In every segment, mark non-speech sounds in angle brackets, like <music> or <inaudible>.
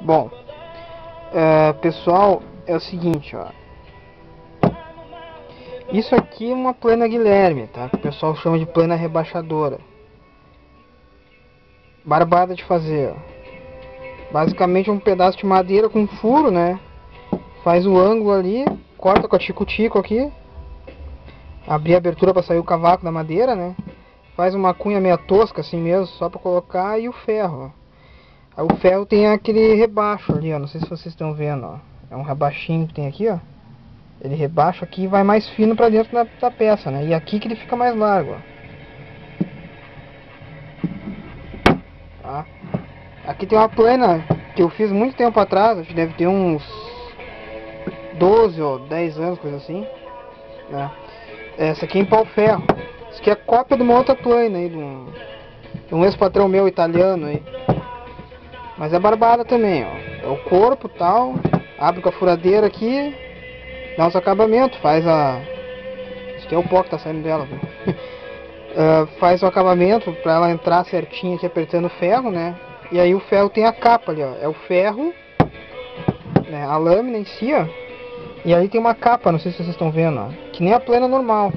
Bom, é, pessoal, é o seguinte, ó. Isso aqui é uma plana Guilherme, tá? Que o pessoal chama de plana rebaixadora. Barbada de fazer, ó. Basicamente um pedaço de madeira com furo, né? Faz o ângulo ali, corta com a tico-tico aqui. Abrir a abertura para sair o cavaco da madeira, né? Faz uma cunha meia tosca assim mesmo, só para colocar e o ferro, ó. O ferro tem aquele rebaixo ali, ó. Não sei se vocês estão vendo, ó. É um rebaixinho que tem aqui, ó. Ele rebaixa aqui e vai mais fino para dentro da, da, peça, né? E aqui que ele fica mais largo, ó. Tá? Aqui tem uma plana que eu fiz muito tempo atrás, acho que deve ter uns 12 ou 10 anos, coisa assim. Né? Essa aqui é em pau-ferro. Isso aqui é cópia de uma outra plana aí, de um, de um ex-patrão meu italiano aí. Mas é barbada também, ó. É o corpo tal. Abre com a furadeira aqui. Dá uns acabamentos. Faz a. Isso aqui é o pó que tá saindo dela, uh, <laughs> faz o acabamento pra ela entrar certinho aqui apertando o ferro, né? E aí o ferro tem a capa ali, ó. É o ferro. Né? A lâmina em si, ó. E aí tem uma capa, não sei se vocês estão vendo, ó. Que nem a plana normal.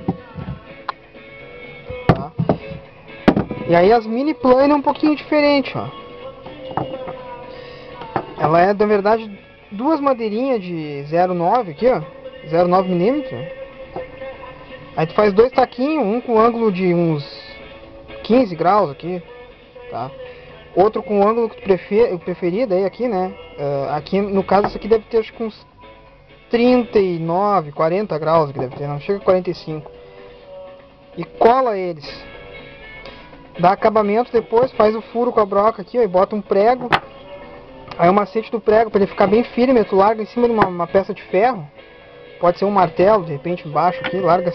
Tá? E aí as mini planas é um pouquinho diferente, ó. Ela é, na verdade, duas madeirinhas de 0,9 aqui, ó. 0,9 milímetros. Aí tu faz dois taquinhos, um com ângulo de uns 15 graus aqui, tá? Outro com ângulo que tu prefer, preferir, daí aqui, né? Uh, aqui, no caso, isso aqui deve ter acho que uns 39, 40 graus que deve ter, não chega a 45. E cola eles. Dá acabamento depois, faz o furo com a broca aqui, ó, e bota um prego Aí o macete do prego, para ele ficar bem firme, tu larga em cima de uma, uma, peça de ferro. Pode ser um martelo, de repente embaixo aqui, larga,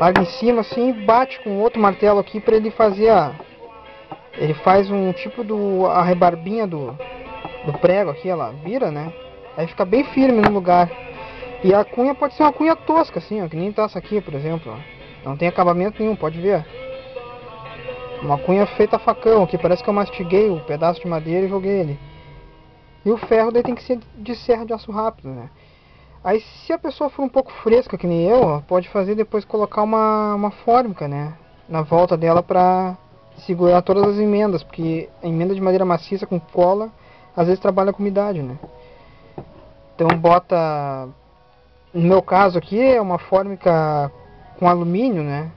larga em cima assim e bate com outro martelo aqui para ele fazer a... Ele faz um tipo do... a rebarbinha do, do prego aqui, ela vira, né? Aí fica bem firme no lugar. E a cunha pode ser uma cunha tosca, assim, ó, que nem tá essa aqui, por exemplo. Não tem acabamento nenhum, pode ver. Uma cunha feita a facão, que parece que eu mastiguei o um pedaço de madeira e joguei ele. E o ferro daí tem que ser de serra de aço rápido, né? Aí se a pessoa for um pouco fresca, que nem eu, pode fazer depois colocar uma, uma fórmica, né? Na volta dela pra segurar todas as emendas, porque a emenda de madeira maciça com cola, às vezes trabalha com umidade, né? Então bota... No meu caso aqui é uma fórmica com alumínio, né?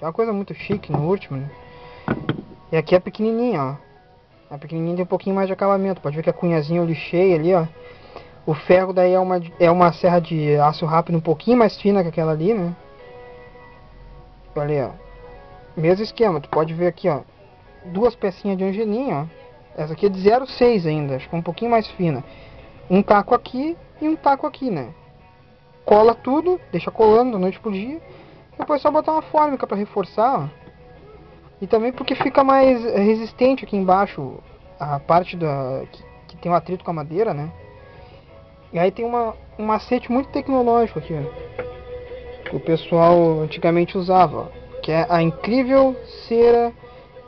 É uma coisa muito chique no último, né? E aqui é pequenininha, ó. A pequenininha tem um pouquinho mais de acabamento. Pode ver que a cunhazinha eu lixei ali, ó. O ferro daí é uma, é uma serra de aço rápido um pouquinho mais fina que aquela ali, né? Olha, ó. Mesmo esquema. Tu pode ver aqui, ó. Duas pecinhas de angelinha, ó. Essa aqui é de 0,6 ainda. Acho que é um pouquinho mais fina. Um taco aqui e um taco aqui, né? Cola tudo, deixa colando da noite pro dia. Depois é só botar uma fórmica para reforçar, ó. E também porque fica mais resistente aqui embaixo a parte da que, que tem o um atrito com a madeira, né? E aí tem uma, um macete muito tecnológico aqui, que o pessoal antigamente usava, que é a incrível cera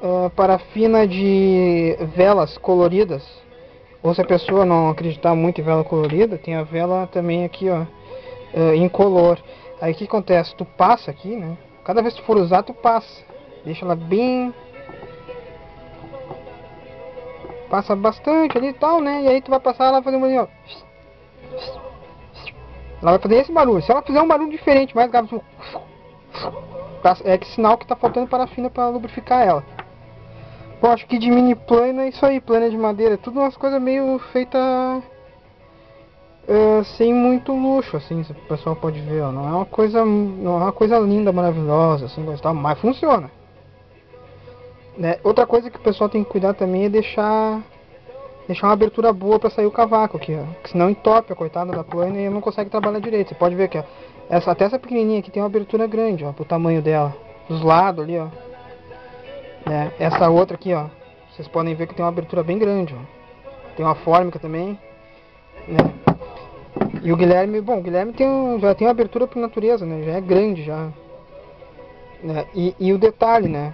uh, parafina de velas coloridas. Ou se a pessoa não acreditar muito em vela colorida, tem a vela também aqui, ó, uh, incolor. Aí o que acontece? Tu passa aqui, né? Cada vez que tu for usar, tu passa. Deixa ela bem... Passa bastante ali e tal, né? E aí tu vai passar, ela fazer um barulho, ó. Ela vai fazer esse barulho. Se ela fizer um barulho diferente, mais grave, tá, é que sinal que tá faltando parafina para lubrificar ela. Bom, acho que de mini plana é isso aí, plana de madeira. É tudo umas coisas meio feita uh, sem muito luxo, assim, o pessoal pode ver, ó. Não é uma coisa, não é uma coisa linda, maravilhosa, assim, mas funciona. Né? Outra coisa que o pessoal tem que cuidar também é deixar deixar uma abertura boa para sair o cavaco aqui, ó. Senão entope a coitada da plana e não consegue trabalhar direito. Você pode ver que essa, até essa pequenininha aqui tem uma abertura grande, ó, pro tamanho dela. Dos lados ali, ó. Né? Essa outra aqui, ó. Vocês podem ver que tem uma abertura bem grande, ó. Tem uma fórmica também, né? E o Guilherme, bom, o Guilherme tem um, já tem uma abertura por natureza, né? Já é grande já. Né? E, e o detalhe, né?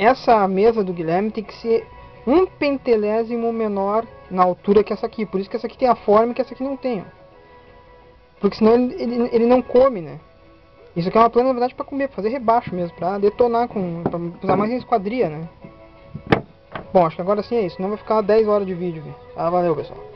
Essa mesa do Guilherme tem que ser um pentelésimo menor na altura que essa aqui. Por isso que essa aqui tem a forma que essa aqui não tem. Ó. Porque senão ele, ele, ele, não come, né? Isso aqui é uma plana, na verdade, para comer, pra fazer rebaixo mesmo, para detonar com. pra usar mais esquadria, né? Bom, acho que agora sim é isso, não vai ficar 10 horas de vídeo. Ah, valeu, pessoal.